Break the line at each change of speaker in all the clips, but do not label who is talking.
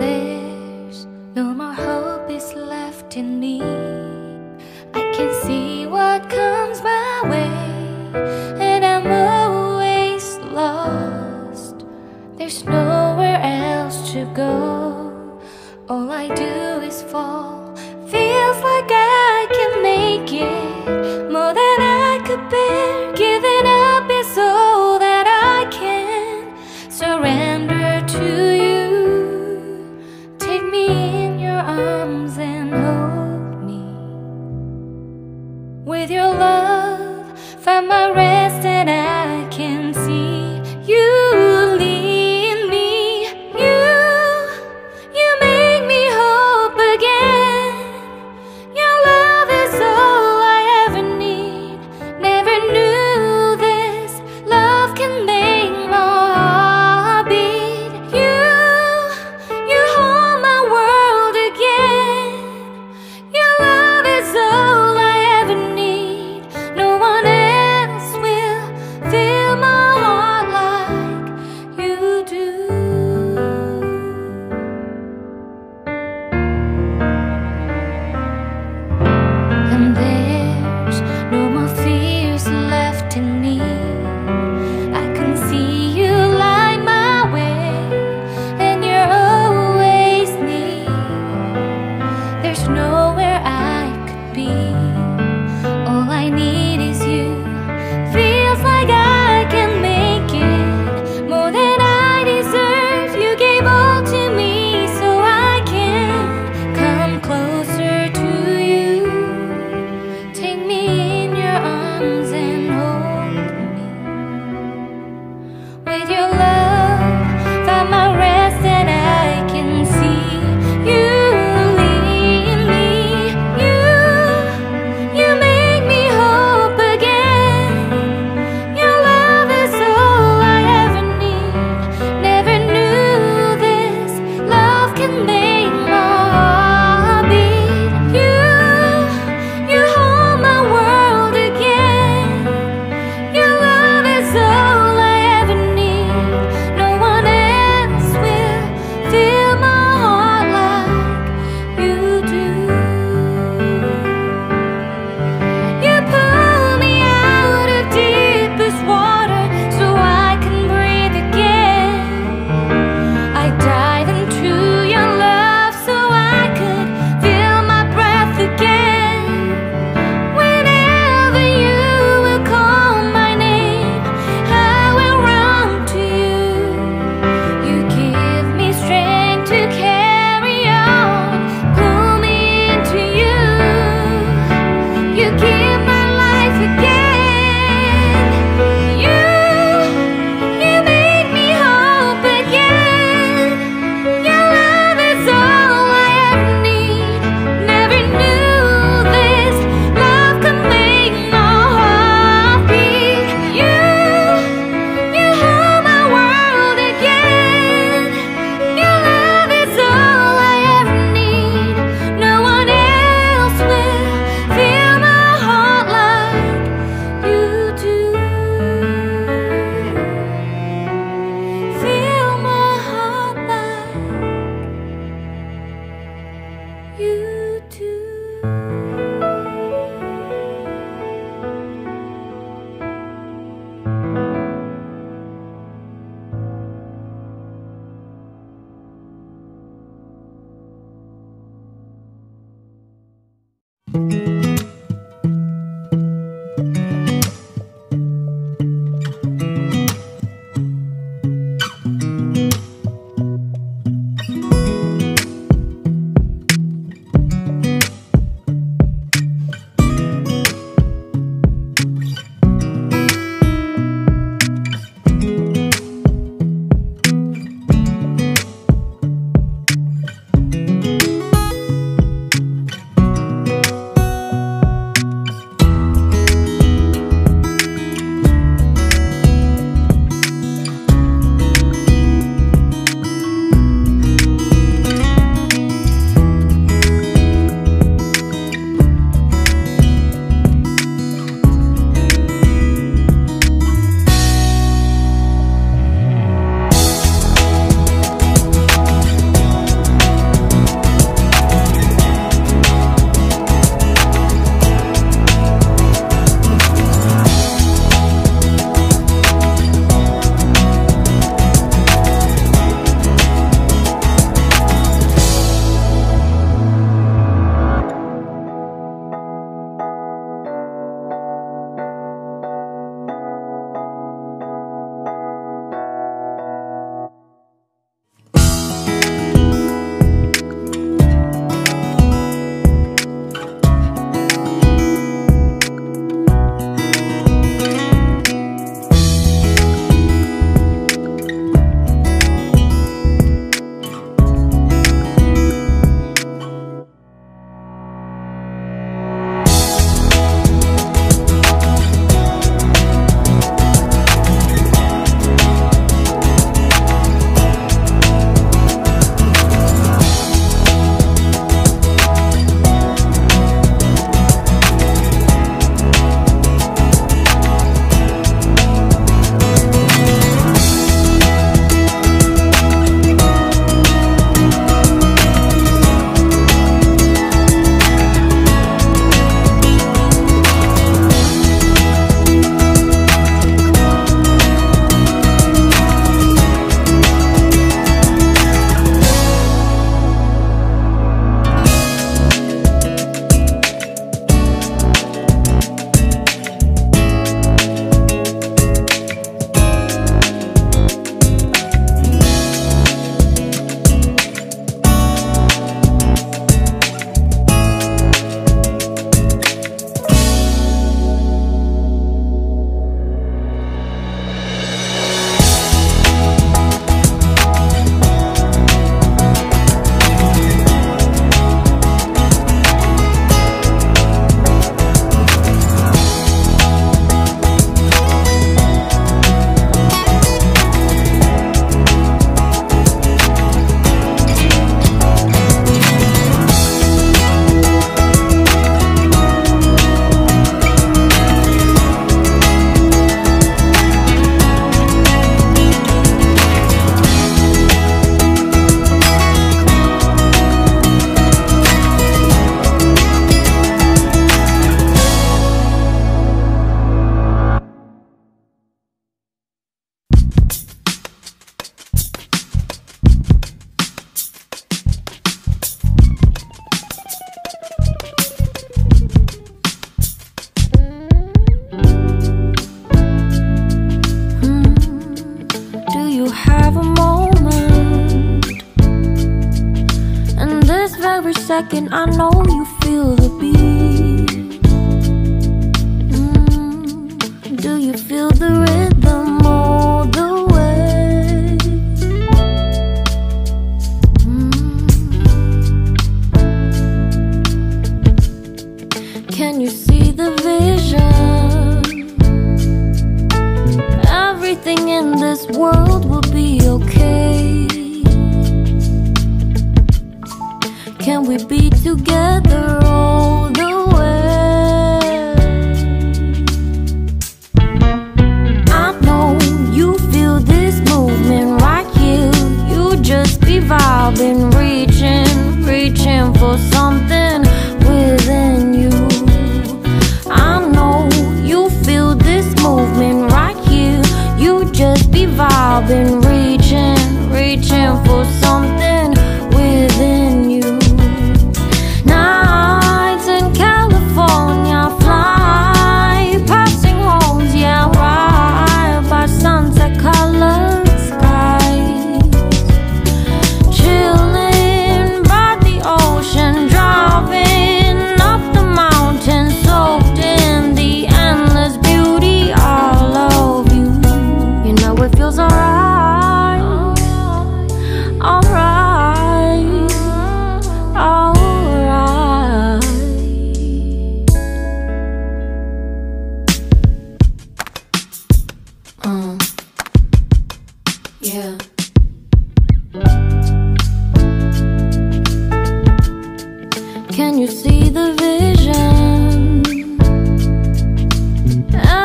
There's no more hope is left in me. I can see what comes my way, and I'm always lost. There's nowhere else to go. All I do is fall. Feels like I can make it more than I could bear. To.
Talking, I know you feel the beat. Mm, do you feel the rhythm all the way? Mm. Can you see the vision? Everything in this world will be okay. Can we be together all the way? I know you feel this movement right here. You just be vibing, reaching, reaching for something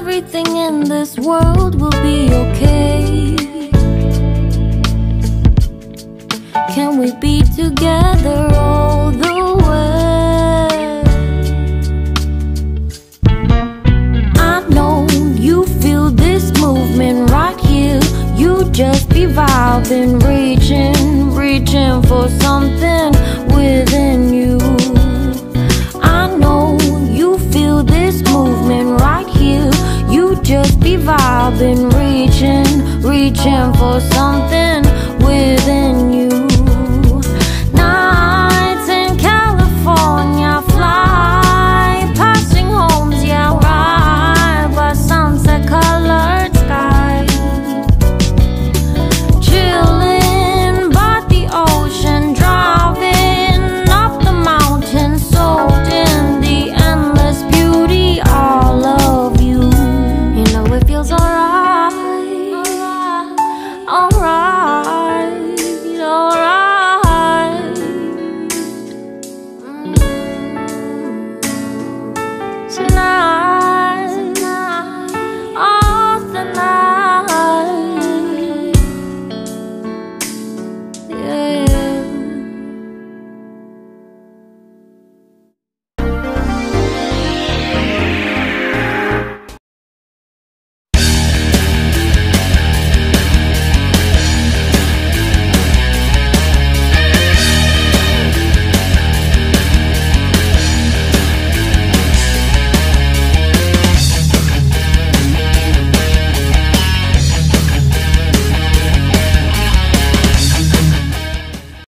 Everything in this world will be okay. Can we be together for something within